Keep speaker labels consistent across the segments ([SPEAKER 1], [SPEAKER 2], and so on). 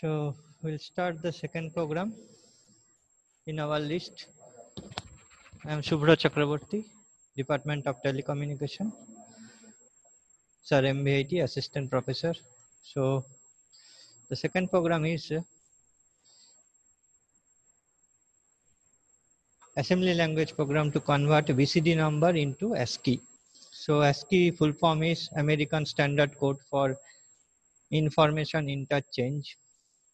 [SPEAKER 1] So we'll start the second program in our list. I am Subhra Chakraborty, Department of Telecommunication. Sir MVIT, Assistant Professor. So the second program is uh, assembly language program to convert BCD number into ASCII. So ASCII full form is American Standard Code for Information Interchange.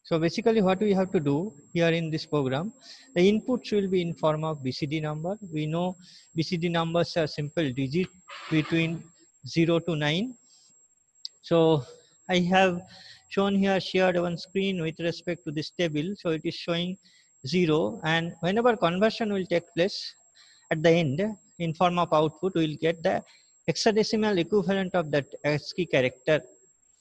[SPEAKER 1] So basically what we have to do here in this program, the inputs will be in form of BCD number. We know BCD numbers are simple digit between 0 to 9. So I have shown here shared on screen with respect to this table. So it is showing 0 and whenever conversion will take place at the end in form of output, we will get the hexadecimal equivalent of that ASCII character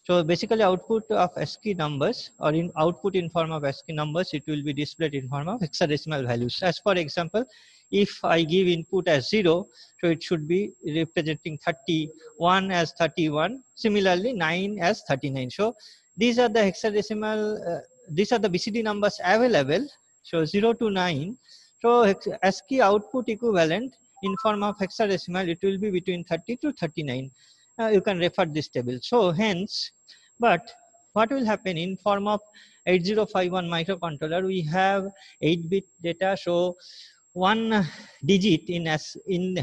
[SPEAKER 1] so basically output of ASCII numbers or in output in form of ASCII numbers, it will be displayed in form of hexadecimal values. As for example, if I give input as 0, so it should be representing 31 as 31, similarly 9 as 39. So these are the hexadecimal, uh, these are the BCD numbers available. So 0 to 9. So ASCII output equivalent in form of hexadecimal, it will be between 30 to 39 uh, you can refer this table. So hence, but what will happen in form of 8051 microcontroller, we have 8-bit data. So one digit in as in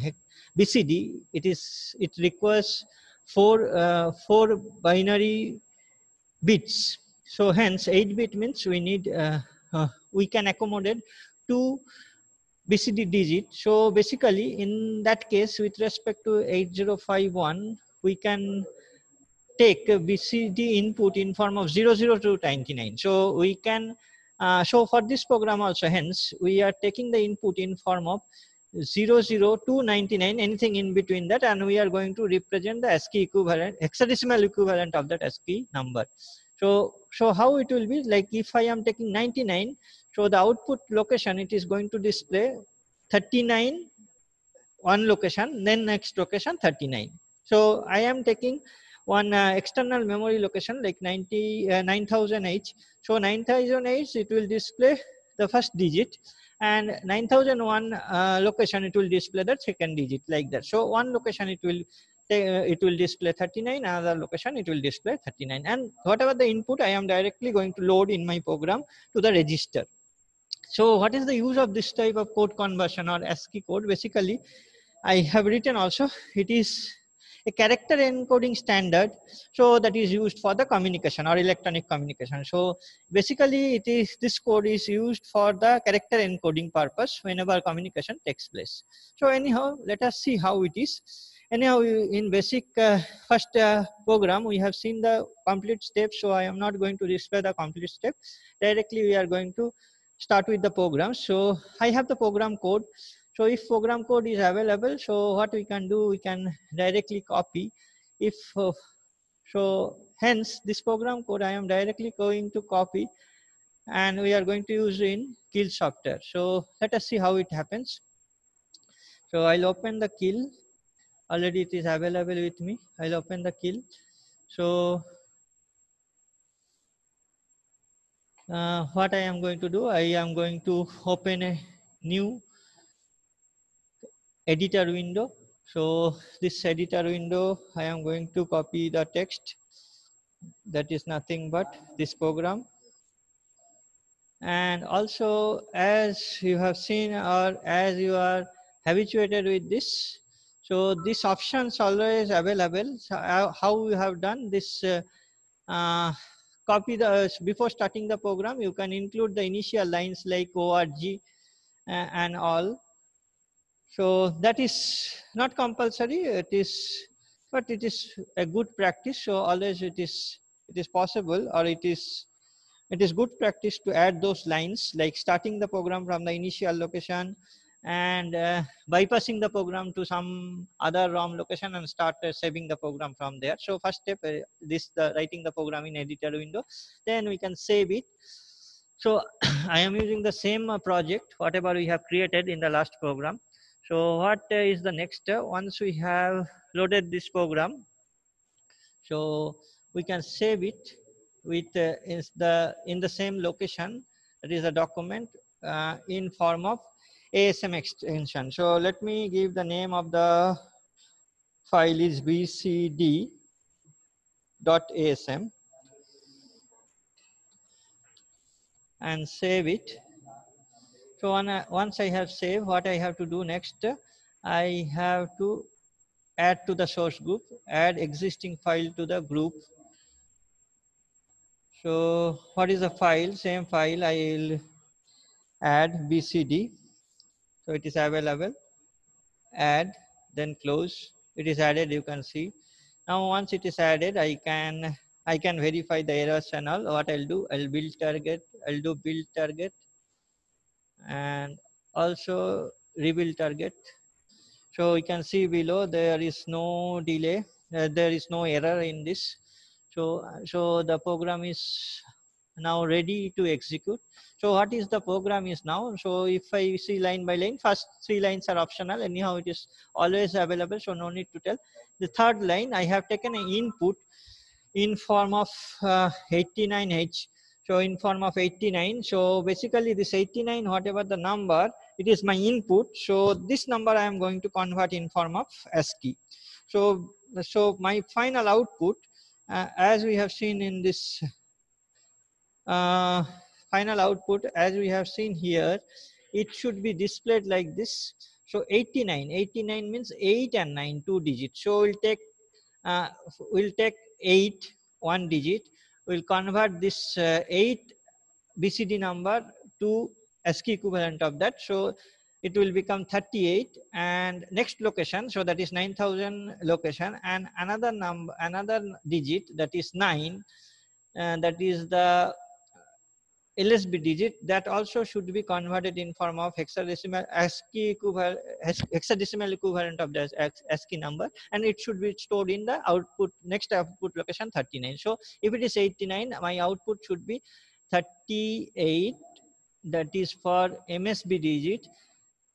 [SPEAKER 1] BCD, it is it requires four uh, four binary bits. So hence 8-bit means we need uh, uh, we can accommodate two BCD digit. So basically in that case with respect to 8051 we can take BCD input in form of 00 to 99. So we can, uh, so for this program also, hence we are taking the input in form of 00 to 99, anything in between that, and we are going to represent the ASCII equivalent, hexadecimal equivalent of that ASCII number. So, so how it will be like if I am taking 99, so the output location, it is going to display 39, one location, then next location 39. So I am taking one uh, external memory location like 90 uh, 9000H. So 9000H it will display the first digit and 9001 uh, location it will display the second digit like that. So one location it will uh, it will display 39 another location it will display 39 and whatever the input I am directly going to load in my program to the register. So what is the use of this type of code conversion or ASCII code? Basically, I have written also it is a character encoding standard so that is used for the communication or electronic communication. So basically it is this code is used for the character encoding purpose whenever communication takes place. So anyhow let us see how it is. Anyhow in basic uh, first uh, program we have seen the complete steps so i am not going to display the complete step. Directly we are going to start with the program. So i have the program code so if program code is available, so what we can do, we can directly copy. If uh, so, hence this program code I am directly going to copy, and we are going to use in Keil software. So let us see how it happens. So I'll open the Keil. Already it is available with me. I'll open the Keil. So uh, what I am going to do, I am going to open a new editor window. So this editor window, I am going to copy the text. That is nothing but this program. And also as you have seen or as you are habituated with this, so this options always available. So how we have done this uh, uh, copy the before starting the program you can include the initial lines like org uh, and all so that is not compulsory, it is, but it is a good practice. So always it is, it is possible or it is, it is good practice to add those lines like starting the program from the initial location and uh, bypassing the program to some other ROM location and start uh, saving the program from there. So first step, uh, this the writing the program in editor window, then we can save it. So I am using the same uh, project, whatever we have created in the last program. So what is the next step? Once we have loaded this program, so we can save it with uh, is the in the same location. That is a document uh, in form of asm extension. So let me give the name of the file is bcd dot asm and save it so uh, once i have saved what i have to do next i have to add to the source group add existing file to the group so what is the file? Same file I will add BCD. So it is available. Add, then close. It is added, you can see. Now once it is added, I can I can verify the errors and all. What I'll do, I'll build target, I'll do build target and also rebuild target. So you can see below there is no delay, uh, there is no error in this so, so the program is now ready to execute. So what is the program is now? So if I see line by line, first three lines are optional. Anyhow, it is always available. So no need to tell. The third line, I have taken an input in form of uh, 89H. So in form of 89. So basically this 89, whatever the number, it is my input. So this number I am going to convert in form of ASCII. So, so my final output uh, as we have seen in this uh, final output, as we have seen here, it should be displayed like this. So 89, 89 means 8 and 9, two digits. So we'll take, uh, we'll take 8, one digit. We'll convert this uh, 8 BCD number to ASCII equivalent of that. So it will become 38 and next location so that is 9000 location and another number another digit that is 9 and that is the LSB digit that also should be converted in form of hexadecimal ASCII equivalent, hexadecimal equivalent of the ASCII number and it should be stored in the output next output location 39 so if it is 89 my output should be 38 that is for MSB digit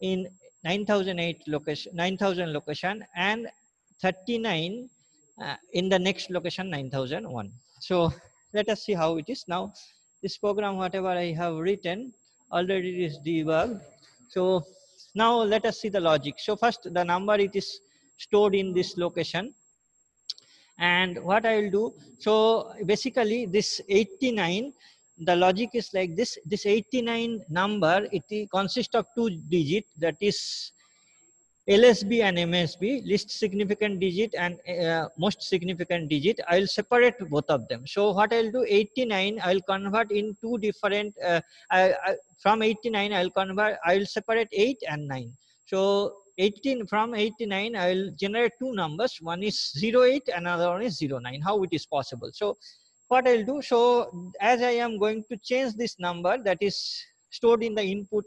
[SPEAKER 1] in 9008 location 9000 location and 39 uh, in the next location 9001 so let us see how it is. Now this program whatever i have written already is debugged. So now let us see the logic. So first the number it is stored in this location. And what i will do so basically this 89 the logic is like this. This 89 number it consists of two digit that is LSB and MSB least significant digit and uh, most significant digit I'll separate both of them. So what I'll do 89 I'll convert in two different uh, I, I, from 89 I'll convert I'll separate 8 and 9 so 18 from 89 I will generate two numbers. One is 08 another one is 09 how it is possible? So what I'll do, so as I am going to change this number that is stored in the input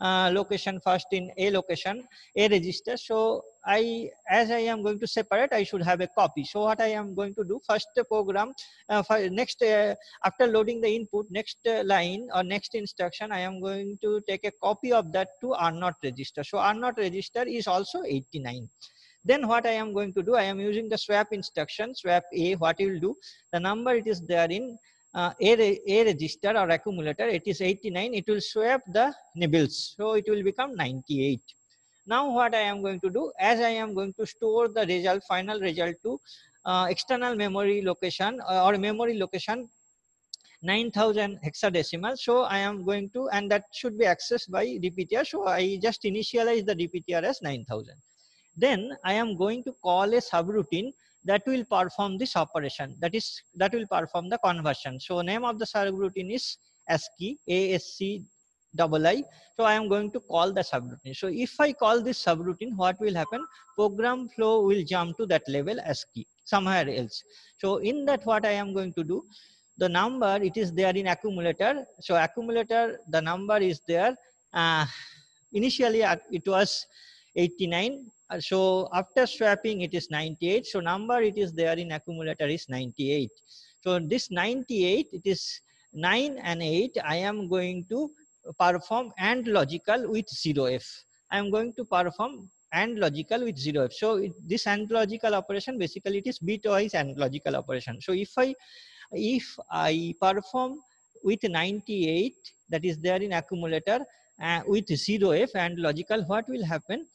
[SPEAKER 1] uh, location first in A location, A register. So I, as I am going to separate, I should have a copy. So what I am going to do, first program, uh, next, uh, after loading the input, next uh, line or next instruction, I am going to take a copy of that to R0 register. So R0 register is also 89. Then what I am going to do, I am using the swap instruction, swap A, what you will do, the number it is there in uh, a, a register or accumulator, it is 89, it will swap the nibbles. So it will become 98. Now what I am going to do, as I am going to store the result, final result to uh, external memory location uh, or memory location 9000 hexadecimal. So I am going to, and that should be accessed by DPTR. So I just initialize the DPTR as 9000 then I am going to call a subroutine that will perform this operation. That is, that will perform the conversion. So name of the subroutine is ASCII, ASC double I. So I am going to call the subroutine. So if I call this subroutine, what will happen? Program flow will jump to that level ASCII somewhere else. So in that, what I am going to do, the number it is there in accumulator. So accumulator, the number is there. Uh, initially, it was 89 uh, so after swapping it is 98 so number it is there in accumulator is 98 so this 98 it is 9 and 8 i am going to perform and logical with 0f i am going to perform and logical with 0f. So it, this AND logical operation basically it is bitwise AND logical operation. So if I if I perform with 98 that is there in accumulator uh, with 0f and logical what will happen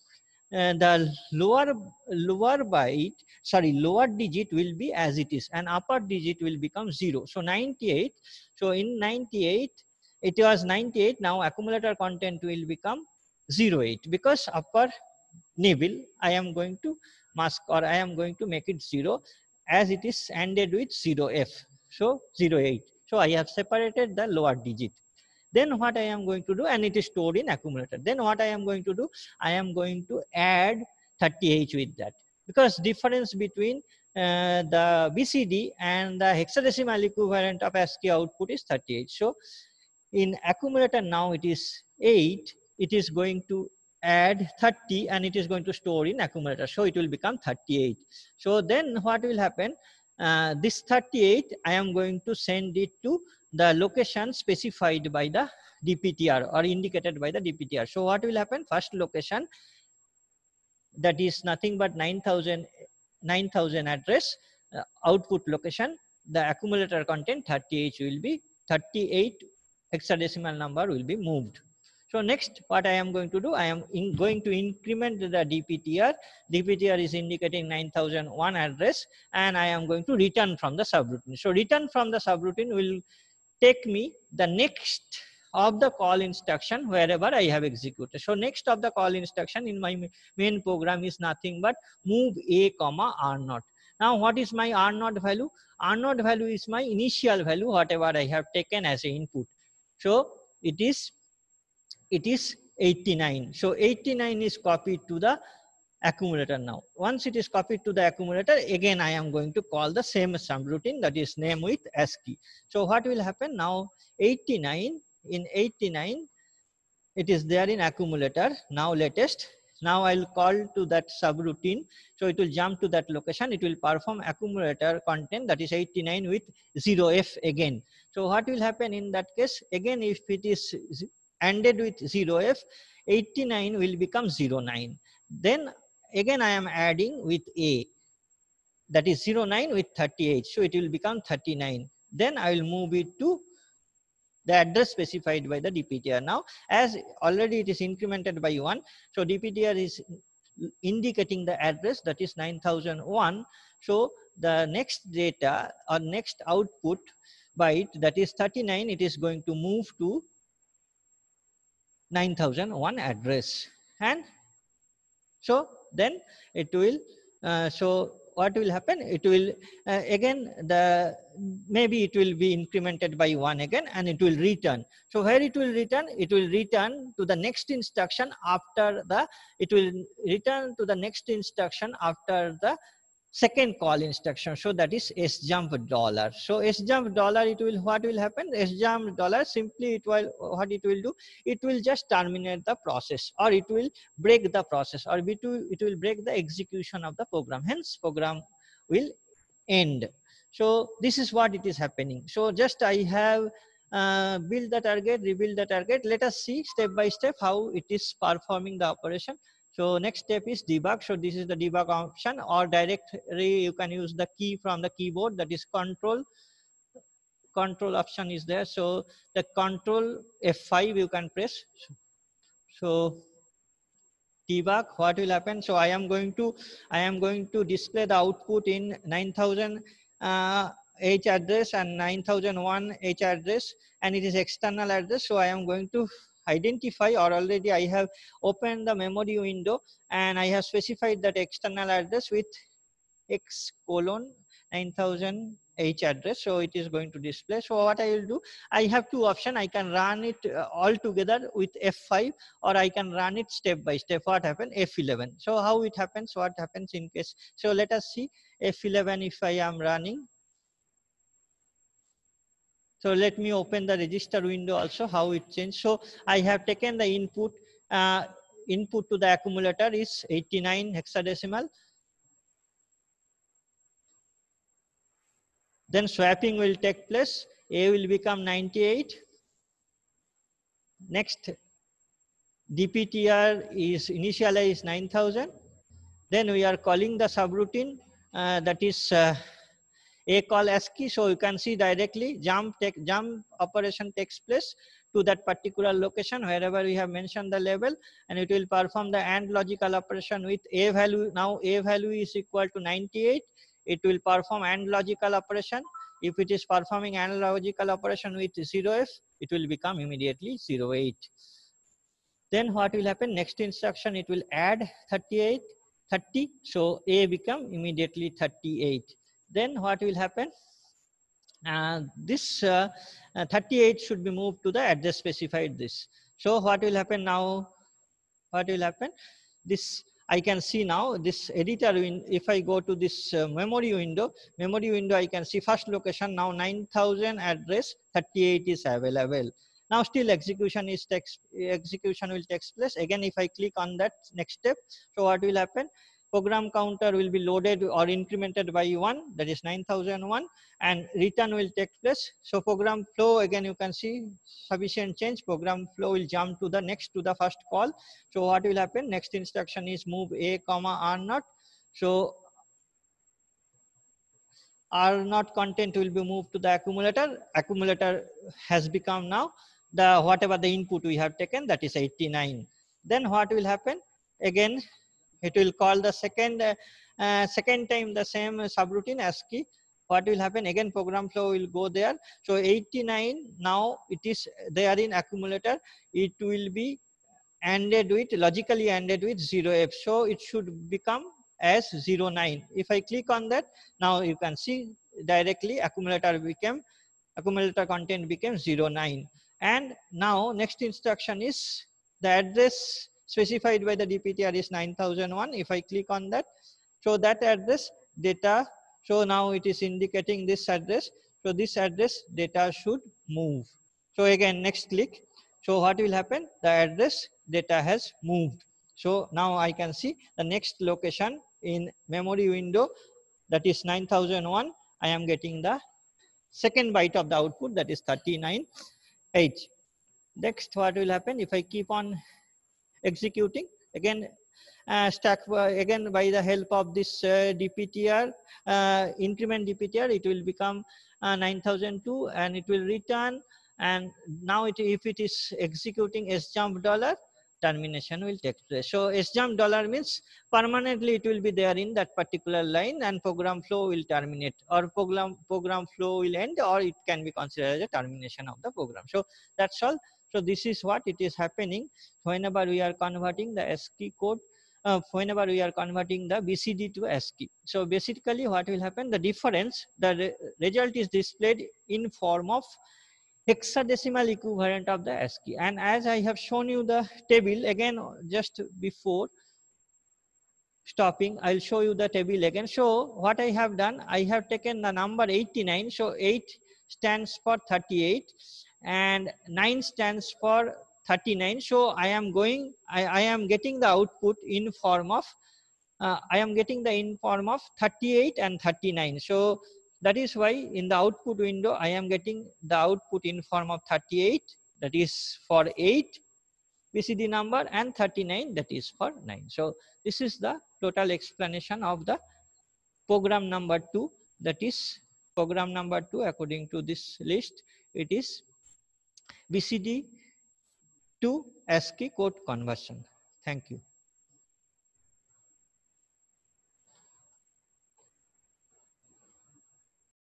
[SPEAKER 1] uh, the lower lower byte sorry lower digit will be as it is and upper digit will become 0 so 98 so in 98 it was 98 now accumulator content will become 08 because upper nibble I am going to mask or I am going to make it 0 as it is ended with 0f so 08 so I have separated the lower digit then what I am going to do? And it is stored in accumulator. Then what I am going to do? I am going to add 30H with that. Because difference between uh, the BCD and the hexadecimal equivalent of ASCII output is 38 so in accumulator now it is 8 it is going to add 30 and it is going to store in accumulator. So it will become 38 so then what will happen? Uh, this 38 i am going to send it to the location specified by the dptr or indicated by the dptr so what will happen first location that is nothing but 9000 9000 address uh, output location the accumulator content 38 will be 38 hexadecimal number will be moved so next, what I am going to do, I am going to increment the DPTR. DPTR is indicating 9001 address and I am going to return from the subroutine. So return from the subroutine will take me the next of the call instruction wherever I have executed. So next of the call instruction in my main program is nothing but move a comma r naught. Now what is my r naught value? R naught value is my initial value whatever I have taken as a input. So it is it is 89. So 89 is copied to the accumulator now. Once it is copied to the accumulator, again I am going to call the same subroutine that is name with ASCII. So what will happen now 89 in 89 it is there in accumulator now latest now I'll call to that subroutine. So it will jump to that location. It will perform accumulator content that is 89 with 0f again. So what will happen in that case? Again, if it is ended with 0f 89 will become 09 then again i am adding with a. That is 09 with 38 so it will become 39 then i will move it to the address specified by the dptr now as already it is incremented by 1 so dptr is indicating the address that is 9001 so the next data or next output byte that is 39 it is going to move to 9001 address. And so then it will uh, so what will happen. It will uh, again the maybe it will be incremented by one again and it will return. So where it will return? It will return to the next instruction after the it will return to the next instruction after the second call instruction. So that is s jump dollar. So s jump dollar it will what will happen? S jump dollar simply it will what it will do? It will just terminate the process or it will break the process or it will, it will break the execution of the program. Hence program will end. So this is what it is happening. So just i have uh, build the target rebuild the target. Let us see step by step how it is performing the operation so next step is debug. So this is the debug option or directly you can use the key from the keyboard that is control. Control option is there. So the control F5 you can press. So debug what will happen so i am going to i am going to display the output in 9000 uh, h address and 9001 h address and it is external address so i am going to identify or already I have opened the memory window and I have specified that external address with x colon 9000 h address. So it is going to display. So what i will do i have two options. I can run it uh, all together with f5 or i can run it step by step. What happened? F11 so how it happens? What happens in case? So let us see f11 if i am running so let me open the register window also, how it changed. So I have taken the input, uh, input to the accumulator is 89 hexadecimal. Then swapping will take place. A will become 98. Next, DPTR is initialized 9000. Then we are calling the subroutine uh, that is uh, a call ASCII. So you can see directly jump take, jump operation takes place to that particular location wherever we have mentioned the label and it will perform the AND logical operation with a value. Now a value is equal to 98. It will perform AND logical operation. If it is performing AND logical operation with 0f, it will become immediately 08. Then what will happen? Next instruction, it will add 38 30 so a become immediately 38 then what will happen? Uh, this uh, uh, 38 should be moved to the address specified this. So what will happen now? What will happen? This I can see now this editor if I go to this uh, memory window memory window I can see first location now 9000 address 38 is available. Now still execution is text execution will take place. Again if i click on that next step so what will happen program counter will be loaded or incremented by one that is 9001 and return will take place. So program flow again you can see sufficient change. Program flow will jump to the next to the first call. So what will happen? Next instruction is move a comma r not so r not content will be moved to the accumulator. Accumulator has become now the whatever the input we have taken that is 89 then what will happen? Again it will call the second uh, uh, second time the same subroutine ASCII what will happen? Again program flow will go there. So 89 now it is there in accumulator. It will be ANDed with logically ended with 0f so it should become as 09 if i click on that now you can see directly accumulator became accumulator content became 09 and now next instruction is the address specified by the DPTR is 9001. If I click on that, so that address data, so now it is indicating this address. So this address data should move. So again, next click. So what will happen? The address data has moved. So now I can see the next location in memory window that is 9001. I am getting the second byte of the output that is 39 H. Next, what will happen if I keep on executing. Again uh, stack uh, again by the help of this uh, DPTR uh, increment DPTR it will become uh, 9002 and it will return. And now it, if it is executing sjump dollar termination will take place. So sjump dollar means permanently it will be there in that particular line and program flow will terminate or program program flow will end or it can be considered as a termination of the program. So that's all. So this is what it is happening whenever we are converting the ASCII code uh, whenever we are converting the BCD to ASCII. So basically what will happen, the difference, the re result is displayed in form of hexadecimal equivalent of the ASCII. And as I have shown you the table again, just before stopping, I'll show you the table again. So what I have done, I have taken the number 89. So 8 stands for 38 and 9 stands for 39 so i am going i, I am getting the output in form of uh, i am getting the in form of 38 and 39 so that is why in the output window i am getting the output in form of 38 that is for 8 bcd number and 39 that is for 9 so this is the total explanation of the program number 2 that is program number 2 according to this list it is BCD to ASCII code conversion. Thank you.